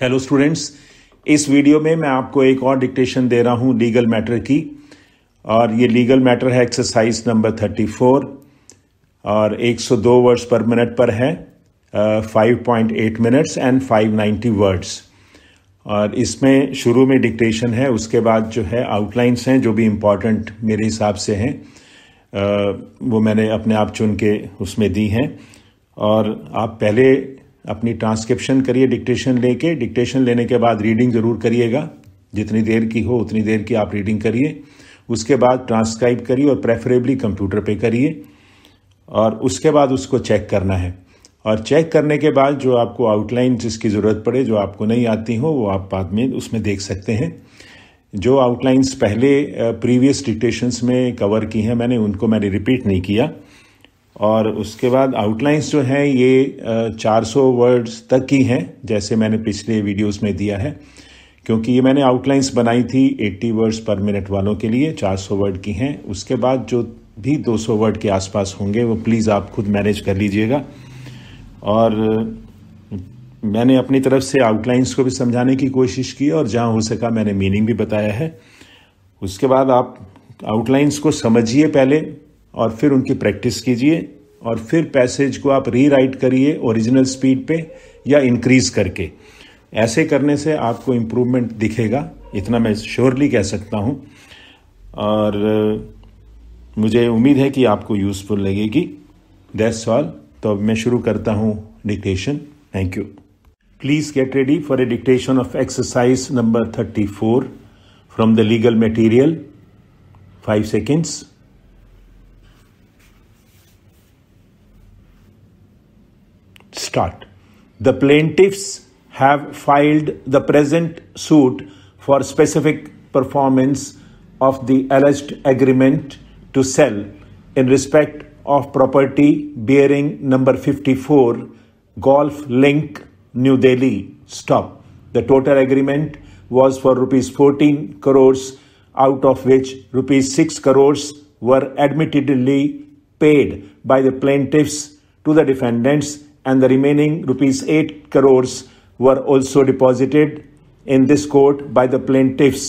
Hello students इस video में मैं आपको एक और डिक्टेशन दे रहा हूँ लीगल मैटर की। और ये लीगल मैटर है एक्सरसाइज नंबर थर्टी फोर और 102 वर्ड्स पर मिनट पर है point eight minutes and 590 words और इसमें शुरू में डिक्टेशन है उसके बाद जो है आउटलाइंस हैं जो भी इम्पोर्टेंट मेरे हिसाब से हैं uh, वो मैंने अपने आप चुन के उसमें दी हैं। और आप पहले अपनी ट्रांसक्रिप्शन करिए डिक्टेशन लेके। डिक्टेशन लेने के बाद रीडिंग ज़रूर करिएगा। जितनी देर की हो, उतनी देर की आप रीडिंग करिए। उसके बाद ट्रांसक्राइब करिए और प्रेफरेबली कंप्यूटर पे करिए। और उसके बाद उसको चेक करना है। और चेक करने के बाद जो आपको आउटलाइन जिसकी ज़रूरत पड़े, जो आपको नहीं आती हो, वो आप बाद में उसमें देख सकते हैं। जो आउटलाइंस पहले प्रीवियस डिक्टेशंस में कवर की हैं मैंने, उनको मैंने रिपीट नहीं किया। और उसके बाद आउटलाइंस जो हैं, ये 400 वर्ड्स तक की हैं, जैसे मैंने पिछले वीडियोस में दिया है। क्योंकि ये मैंने आउटलाइंस बनाई थी 80 वर्ड्स पर मिनट वालों के लिए 400 वर्ड की हैं। उसके बाद जो भी 200 वर्ड के आसपास होंगे, वो प्लीज़ आप खुद मैनेज कर लीजिएगा। और मैंने अपनी तरफ़ से आउटलाइंस को भी समझाने की कोशिश की और जहाँ हो सका मैंने मीनिंग भी बताया है। उसके बाद आप आउटलाइंस को समझिए पहले। और फिर उनकी प्रैक्टिस कीजिए और फिर पैसेज को आप रीराइट करिए ओरिजिनल स्पीड पे या इंक्रीज करके। ऐसे करने से आपको इम्प्रूवमेंट दिखेगा, इतना मैं श्योरली कह सकता हूँ। और मुझे उम्मीद है कि आपको यूज़फुल लगेगी। दैट्स ऑल तो अब मैं शुरू करता हूँ dictation thank you please get ready for a dictation of exercise number thirty four from the legal material five seconds Start. The plaintiffs have filed the present suit for specific performance of the alleged agreement to sell in respect of property bearing number 54 Golf Link New Delhi stop. The total agreement was for rupees 14 crores out of which rupees 6 crores were admittedly paid by the plaintiffs to the defendants and the remaining rupees 8 crores were also deposited in this court by the plaintiffs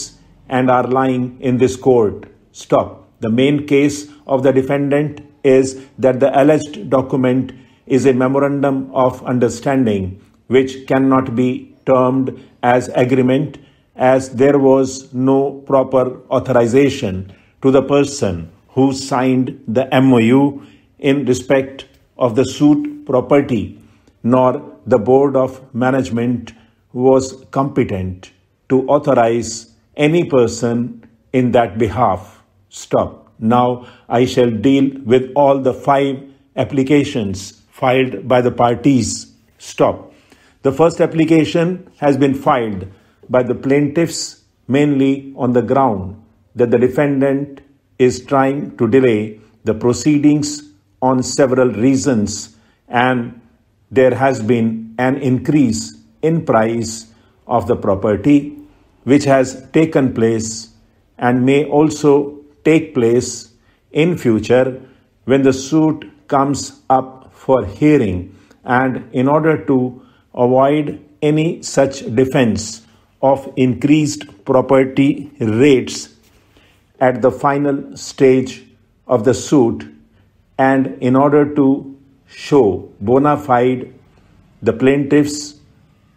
and are lying in this court. Stop. The main case of the defendant is that the alleged document is a memorandum of understanding which cannot be termed as agreement as there was no proper authorization to the person who signed the MOU in respect of the suit property, nor the Board of Management was competent to authorize any person in that behalf. Stop. Now I shall deal with all the five applications filed by the parties. Stop. The first application has been filed by the plaintiffs mainly on the ground that the defendant is trying to delay the proceedings on several reasons and there has been an increase in price of the property which has taken place and may also take place in future when the suit comes up for hearing. And in order to avoid any such defense of increased property rates at the final stage of the suit and in order to show bona fide the plaintiffs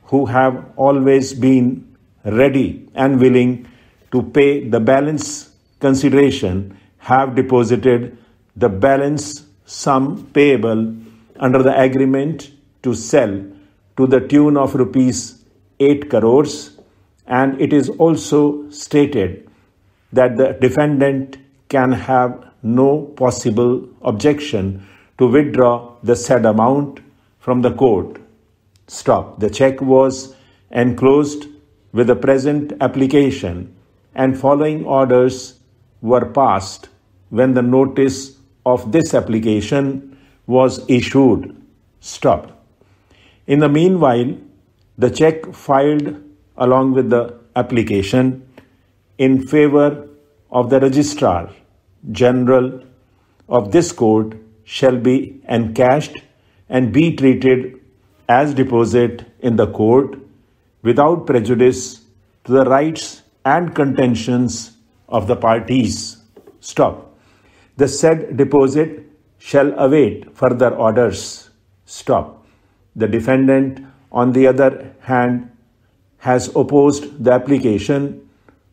who have always been ready and willing to pay the balance consideration have deposited the balance sum payable under the agreement to sell to the tune of rupees 8 crores. And it is also stated that the defendant can have no possible objection to withdraw the said amount from the court. Stop. The check was enclosed with the present application and following orders were passed when the notice of this application was issued. Stop. In the meanwhile, the check filed along with the application in favor of the registrar general of this court shall be encashed and be treated as deposit in the court without prejudice to the rights and contentions of the parties. Stop. The said deposit shall await further orders. Stop. The defendant, on the other hand, has opposed the application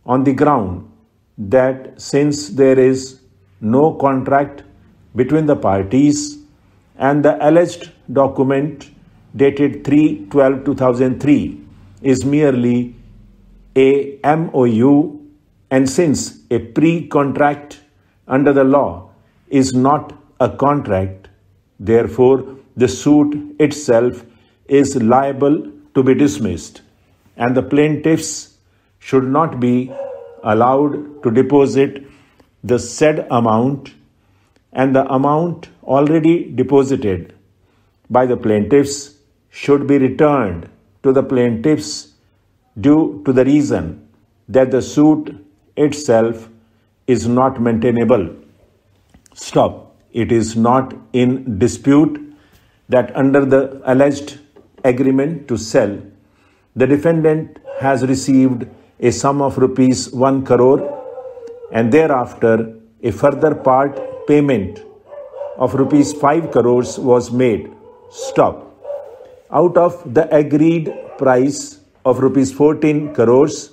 on the ground that since there is no contract between the parties and the alleged document dated 3 12 2003 is merely a MOU, and since a pre contract under the law is not a contract, therefore the suit itself is liable to be dismissed, and the plaintiffs should not be allowed to deposit the said amount and the amount already deposited by the plaintiffs should be returned to the plaintiffs due to the reason that the suit itself is not maintainable. Stop. It is not in dispute that under the alleged agreement to sell, the defendant has received a sum of rupees 1 crore and thereafter a further part payment of rupees 5 crores was made. Stop. Out of the agreed price of rupees 14 crores,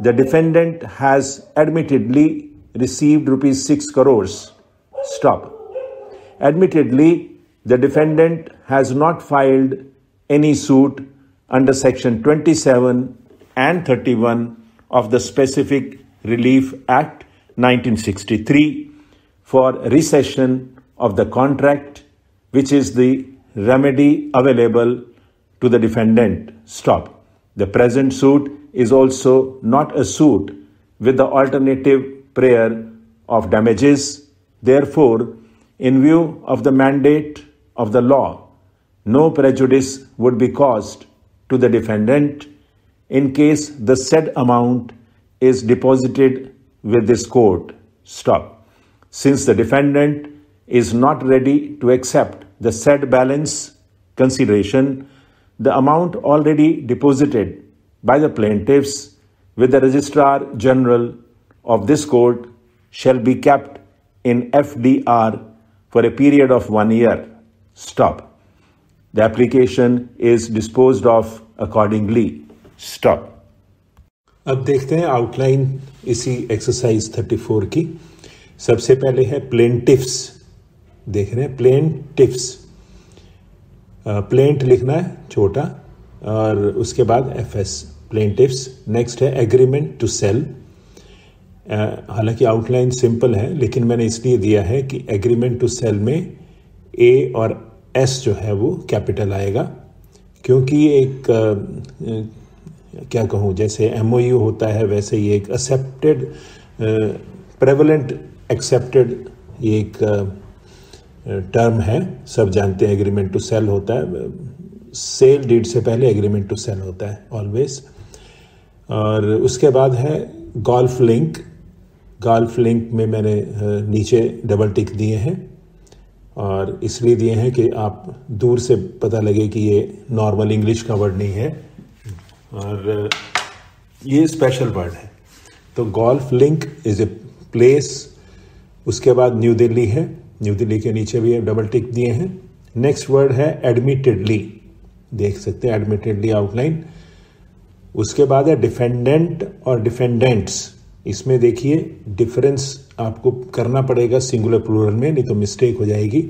the defendant has admittedly received rupees 6 crores. Stop. Admittedly, the defendant has not filed any suit under section 27 and 31 of the Specific Relief Act 1963 for rescission of the contract, which is the remedy available to the defendant. Stop. The present suit is also not a suit with the alternative prayer of damages. Therefore, in view of the mandate of the law, no prejudice would be caused to the defendant in case the said amount is deposited with this court. Stop. Since the defendant is not ready to accept the said balance consideration, the amount already deposited by the plaintiffs with the Registrar General of this court shall be kept in FDR for a period of one year. Stop. The application is disposed of accordingly. Stop. अब देखते हैं outline इसी exercise 34 की सबसे पहले है प्लेंटिफ्स देख रहे हैं प्लेंटिफ्स प्लेंट लिखना है छोटा और उसके बाद एफ़ एस प्लेंटिफ्स नेक्स्ट है एग्रीमेंट टू सेल हालाँकि आउटलाइन सिंपल है लेकिन मैंने इसलिए दिया है कि एग्रीमेंट टू सेल में ए और एस जो है वो कैपिटल आएगा। क्योंकि एक आ, क्या कहूँ जैसे एम होता है वैसे ही एक एक्सेप्टेड प्रेवलेंट एक्सेप्टेड ये एक टर्म है। सब जानते हैं एग्रीमेंट टू सेल होता है। सेल डीड से पहले एग्रीमेंट टू सेल होता है ऑलवेज और उसके बाद है गोल्फ लिंक गोल्फ लिंक में मैंने नीचे डबल टिक दिए हैं। और इसलिए दिए हैं कि आप दूर से पता लगे कि ये नॉर्मल इंग्लिश का वर्ड नहीं है। और ये स्पेशल वर्ड है। तो golf link is a place उसके बाद न्यू दिल्ली है। न्यू दिल्ली के नीचे भी डबल टिक दिए हैं। नेक्स्ट वर्ड है एडमिटेडली देख सकते हैं एडमिटेडली आउटलाइन उसके बाद है डिफेंडेंट और डिफेंडेंट्स इसमें देखिए डिफरेंस आपको करना पड़ेगा सिंगुलर प्लूरल में, नहीं तो मिस्टेक हो जाएगी।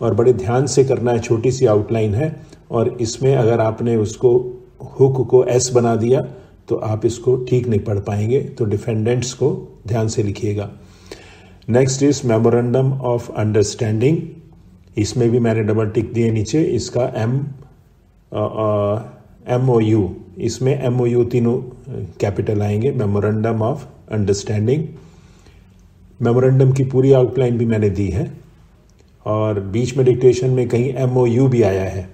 और बड़े ध्यान से करना है, छोटी सी आउटलाइन है। और इसमें अगर आपने उसको हुक को एस बना दिया तो आप इसको ठीक नहीं पढ़ पाएँगे। तो डिफेंडेंट्स को ध्यान से लिखिएगा। Next is memorandum of understanding इसमें भी मैंने डबल टिक दिए नीचे, इसका एम एम ओ यू इसमें एम ओ यू तीनों कैपिटल आएँगे मेमोरेंडम ऑफ़ अंडरस्टैंडिंग मेमोरेंडम की पूरी आउटलाइन भी मैंने दी है। और बीच में डिक्टेशन में कहीं एम ओ यू भी आया है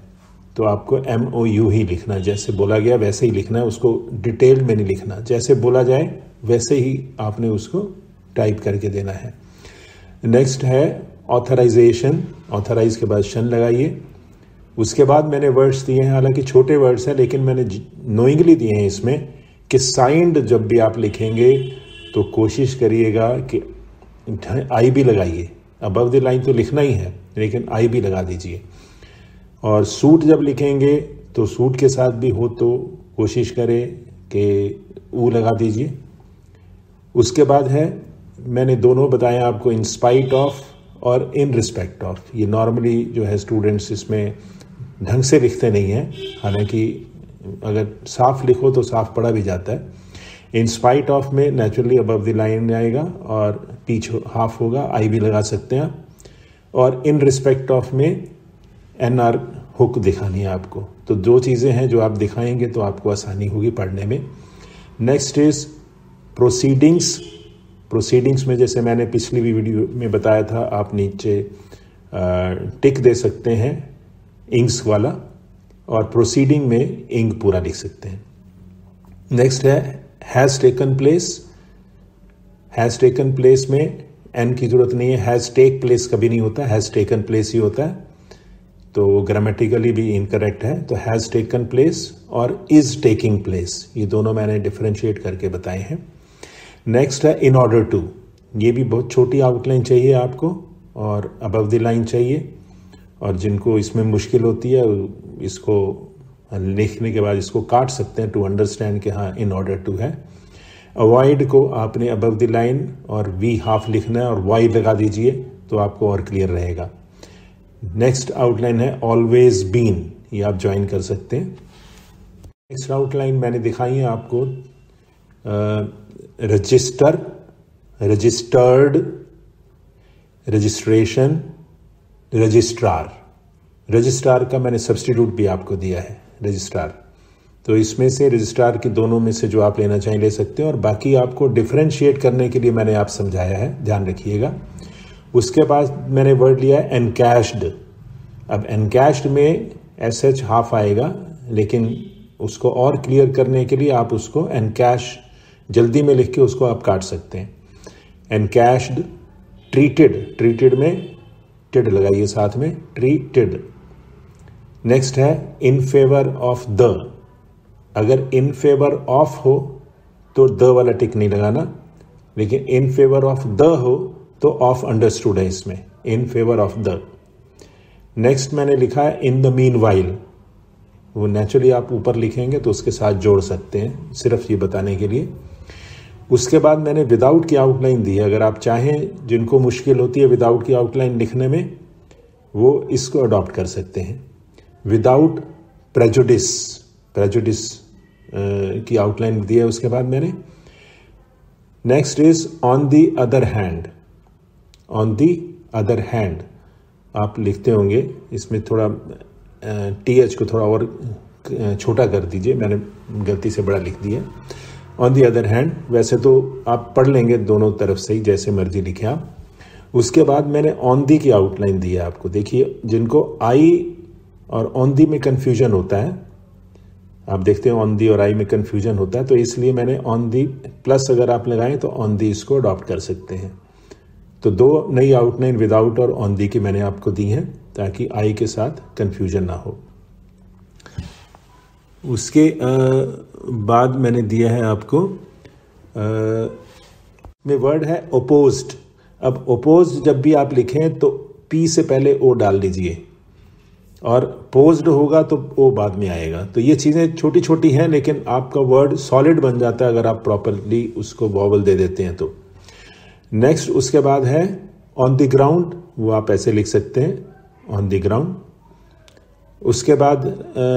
तो आपको एम ओ यू ही लिखना जैसे बोला गया, वैसे ही लिखना है, उसको डिटेल में नहीं लिखना। जैसे बोला जाए, वैसे ही आपने उसको टाइप करके देना है। नेक्स्ट है ऑथराइजेशन ऑथराइज के बाद शन लगाइए। उसके बाद मैंने वर्ड्स दिए हैं, हालाँकि छोटे वर्ड्स हैं, लेकिन मैंने नोइंगली दिए हैं इसमें कि साइंड जब भी आप लिखेंगे तो कोशिश करिएगा कि आई भी लगाइए। अबव द लाइन तो लिखना ही है, लेकिन आई भी लगा दीजिए। और सूट जब लिखेंगे तो सूट के साथ भी हो तो कोशिश करें कि ऊ लगा दीजिए। उसके बाद है मैंने दोनों बताया आपको इन स्पाइट ऑफ़ और इन रिस्पेक्ट ऑफ़ ये नॉर्मली जो है स्टूडेंट्स इसमें ढंग से लिखते नहीं हैं। हालाँकि अगर साफ़ लिखो तो साफ़ पढ़ा भी जाता है। इन स्पाइट ऑफ़ में नेचुरली अबव द लाइन आएगा और पीछ हाफ़ होगा आई भी लगा सकते हैं। और इन रिस्पेक्ट ऑफ़ में एन आर हुक दिखानी है आपको। तो दो चीज़ें हैं जो आप दिखाएँगे तो आपको आसानी होगी पढ़ने में। नेक्स्ट इज़ प्रोसीडिंग्स प्रोसीडिंग्स में, जैसे मैंने पिछली भी वीडियो में बताया था, आप नीचे टिक दे सकते हैं, इंक्स वाला, और प्रोसीडिंग में इंक पूरा लिख सकते हैं। नेक्स्ट है has taken place has taken place में एन की ज़रूरत नहीं है। हैज़ टेक प्लेस कभी नहीं होता। हैज़ टेकन प्लेस ही होता है। तो ग्रामेटिकली भी इनकरेक्ट है। तो हैज़ टेकन प्लेस और इज़ टेकिंग प्लेस ये दोनों मैंने डिफ्रेंशिएट करके बताए हैं। नेक्स्ट है इन ऑर्डर टू ये भी बहुत छोटी आउटलाइन चाहिए आपको और अबव द लाइन चाहिए। और जिनको इसमें मुश्किल होती है, इसको लिखने के बाद इसको काट सकते हैं टू अंडरस्टैंड कि हाँ इन ऑर्डर टू है। अवॉइड को आपने अबव द लाइन और वी हाफ़ लिखना है और वाई लगा दीजिए तो आपको और क्लियर रहेगा। नेक्स्ट आउटलाइन है ऑलवेज बीन ये आप ज्वाइन कर सकते हैं। नेक्स्ट आउटलाइन मैंने दिखाई है आपको। Register registered registration registrar registrar का मैंने सब्सटीट्यूट भी आपको दिया है रजिस्ट्रार तो इसमें से रजिस्ट्रार के दोनों में से जो आप लेना चाहें ले सकते हैं और बाकी आपको डिफ्रेंशिएट करने के लिए मैंने आप समझाया है, ध्यान रखिएगा. उसके बाद मैंने वर्ड लिया है एनकैश्ड अब एनकैश्ड में एस एच हाफ़ आएगा, लेकिन उसको और क्लियर करने के लिए आप उसको एनकैश जल्दी में लिख के उसको आप काट सकते हैं। एनकैश्ड ट्रीटेड ट्रीटेड में टिड लगाइए साथ में ट्रीटेड नेक्स्ट है इन फेवर ऑफ़ द अगर इन फेवर ऑफ़ हो तो द वाला टिक नहीं लगाना। लेकिन इन फेवर ऑफ़ द हो तो ऑफ़ अंडरस्टूड है इसमें। In favour of the next मैंने लिखा है इन द मीन वाइल वो नेचुरली आप ऊपर लिखेंगे तो उसके साथ जोड़ सकते हैं, सिर्फ़ ये बताने के लिए। उसके बाद मैंने विदाउट की आउटलाइन दी है। अगर आप चाहें, जिनको मुश्किल होती है विदाउट की आउटलाइन लिखने में, वो इसको अडॉप्ट कर सकते हैं। विदाउट प्रेजुडिस प्रेजुडिस की आउटलाइन दी है उसके बाद मैंने। Next is on the other hand on the other hand आप लिखते होंगे। इसमें थोड़ा टी एच को थोड़ा और छोटा कर दीजिए। मैंने गलती से बड़ा लिख दिया। ऑन दी अदर हैंड वैसे तो आप पढ़ लेंगे दोनों तरफ़ से ही, जैसे मर्ज़ी लिखे आप। उसके बाद मैंने ऑन दी की आउटलाइन दी है आपको। देखिए, जिनको आई और ऑन दी में कन्फ्यूज़न होता है, आप देखते हैं ऑन दी और आई में कन्फ्यूज़न होता है तो इसलिए मैंने ऑन दी प्लस अगर आप लगाएँ तो ऑन दी इसको अडॉप्ट कर सकते हैं। तो दो नई आउटलाइन विदाउट और ऑन दी की मैंने आपको दी हैं, ताकि आई के साथ कन्फ्यूज़न ना हो। उसके बाद मैंने दिया है आपको में वर्ड है ओपोज्ड अब ओपोज जब भी आप लिखें तो पी से पहले ओ डाल दीजिए। और पोज्ड होगा तो ओ बाद में आएगा। तो ये चीज़ें छोटी छोटी हैं, लेकिन आपका वर्ड सॉलिड बन जाता है अगर आप प्रॉपरली उसको वॉवल दे देते हैं तो। नेक्स्ट उसके बाद है ऑन द ग्राउंड वो आप ऐसे लिख सकते हैं ऑन द ग्राउंड उसके बाद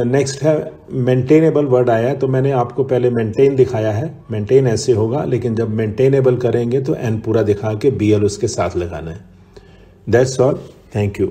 नेक्स्ट है मेंटेनेबल वर्ड आया है तो मैंने आपको पहले मेंटेन दिखाया है। मेंटेन ऐसे होगा, लेकिन जब मेंटेनेबल करेंगे तो एन पूरा दिखा के बी एल उसके साथ लगाना है। That's all thank you